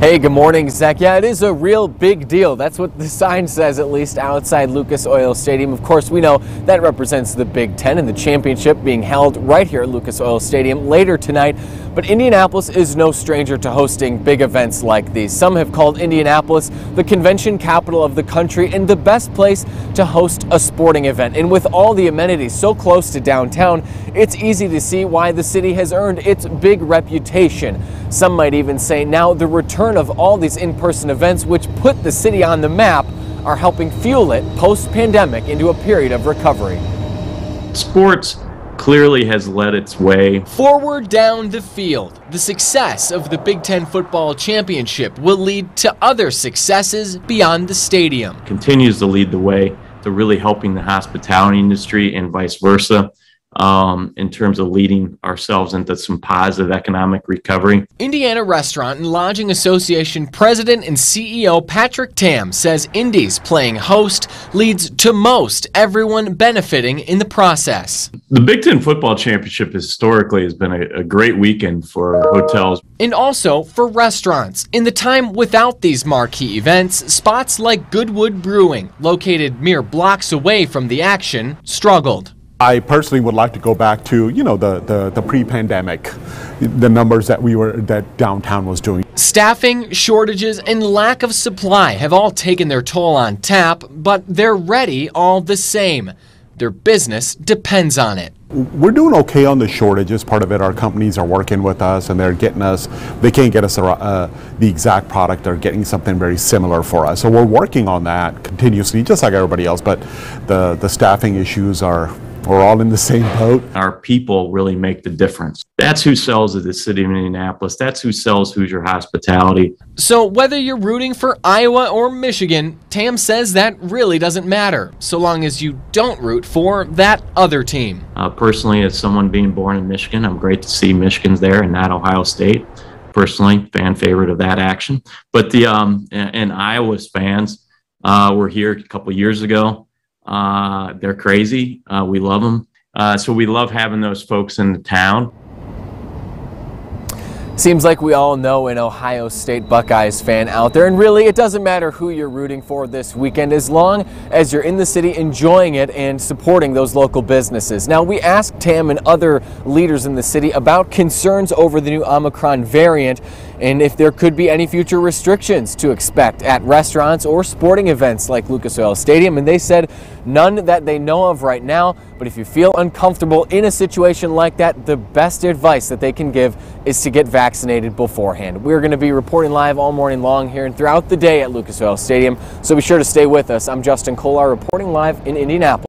Hey, good morning, Zach. Yeah, it is a real big deal. That's what the sign says, at least outside Lucas Oil Stadium. Of course, we know that represents the Big Ten and the championship being held right here at Lucas Oil Stadium later tonight. But Indianapolis is no stranger to hosting big events like these. Some have called Indianapolis the convention capital of the country and the best place to host a sporting event. And with all the amenities so close to downtown, it's easy to see why the city has earned its big reputation. Some might even say now the return of all these in-person events which put the city on the map are helping fuel it post-pandemic into a period of recovery. Sports clearly has led its way. Forward down the field, the success of the Big Ten Football Championship will lead to other successes beyond the stadium. Continues to lead the way to really helping the hospitality industry and vice versa um, in terms of leading ourselves into some positive economic recovery. Indiana Restaurant and Lodging Association President and CEO Patrick Tamm says Indy's playing host leads to most everyone benefiting in the process. The Big Ten Football Championship historically has been a, a great weekend for hotels. And also for restaurants. In the time without these marquee events, spots like Goodwood Brewing, located mere blocks away from the action, struggled. I personally would like to go back to, you know, the, the, the pre-pandemic, the numbers that we were, that downtown was doing. Staffing, shortages, and lack of supply have all taken their toll on TAP, but they're ready all the same. Their business depends on it. We're doing okay on the shortages. Part of it, our companies are working with us and they're getting us, they can't get us uh, the exact product, they're getting something very similar for us. So we're working on that continuously, just like everybody else, but the, the staffing issues are we're all in the same boat. Our people really make the difference. That's who sells at the city of Indianapolis. That's who sells Hoosier Hospitality. So, whether you're rooting for Iowa or Michigan, Tamm says that really doesn't matter, so long as you don't root for that other team. Uh, personally, as someone being born in Michigan, I'm great to see Michigan's there and not Ohio State. Personally, fan favorite of that action. But the um, and, and Iowa's fans uh, were here a couple years ago uh, they're crazy. Uh, we love them. Uh, so we love having those folks in the town. Seems like we all know an Ohio State Buckeyes fan out there, and really it doesn't matter who you're rooting for this weekend as long as you're in the city enjoying it and supporting those local businesses. Now, we asked Tamm and other leaders in the city about concerns over the new Omicron variant and if there could be any future restrictions to expect at restaurants or sporting events like Lucas Oil Stadium, and they said none that they know of right now. But if you feel uncomfortable in a situation like that, the best advice that they can give is to get vaccinated beforehand. We're going to be reporting live all morning long here and throughout the day at Lucas Oil Stadium, so be sure to stay with us. I'm Justin Kolar reporting live in Indianapolis.